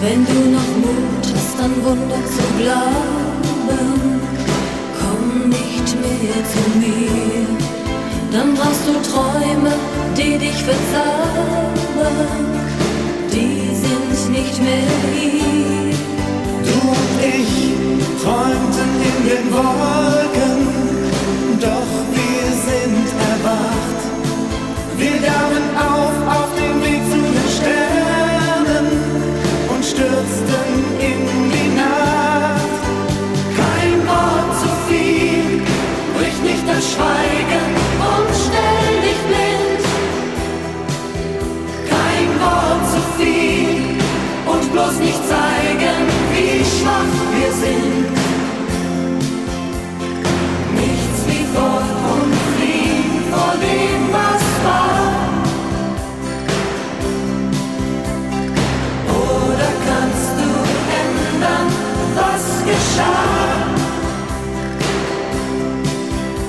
Wenn du noch Mut hast, an Wunder zu glauben, komm nicht mehr zu mir. Dann brauchst du Träume, die dich verzaubern.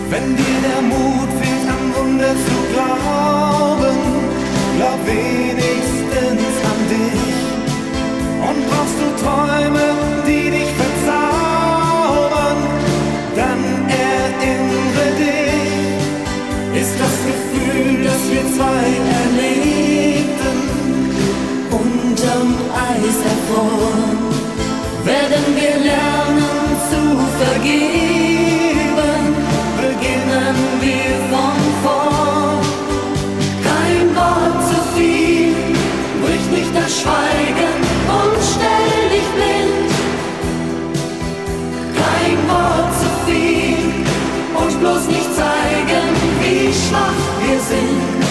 Wenn dir der Mut fehlt, am Wunder zu glauben, glaub weh. bloß nicht zeigen, wie schwach wir sind.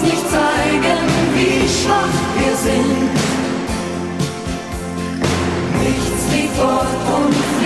uns nicht zeigen, wie schwach wir sind. Nichts wie fort und